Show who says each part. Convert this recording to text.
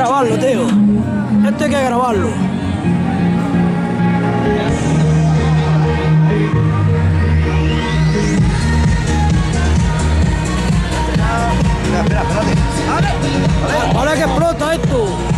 Speaker 1: grabarlo, tío. Esto hay que grabarlo. Espera, espera, espérate. ¡Ale! ¡Ale! ¡Ale que explota esto!